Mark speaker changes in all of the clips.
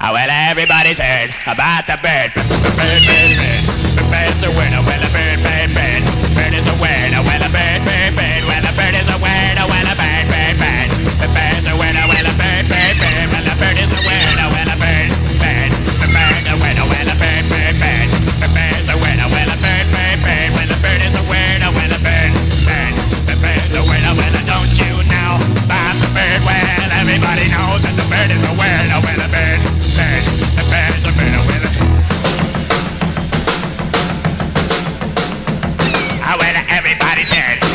Speaker 1: Oh, well, everybody's heard about the bird. Bird, bird, bird. The bird's a word. Oh, well, a bird, bird, bird. Bird is a. Oh, well, a bird, bird, bird. Well, a bird is a. Oh, well, a bird, bird, bird. The bird's a word. Oh, well, a bird, bird, bird. Well, a bird is a word. Oh, well, a bird, bird. The bird's a. Oh, well, a bird, bird, bird. The bird's a. Oh, well, a bird, bird, bird. Well, a bird is a. Oh, well, a bird, bird. The bird's a. Oh, well, don't you know about the bird? Well, everybody knows that the bird is a. Oh, well, a bird, a Oh, well, everybody's heard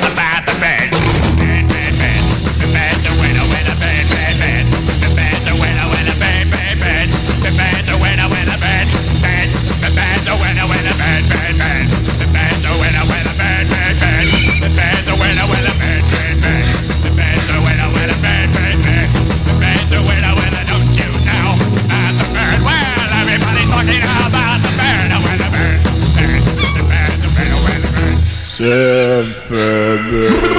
Speaker 1: Sen föddes...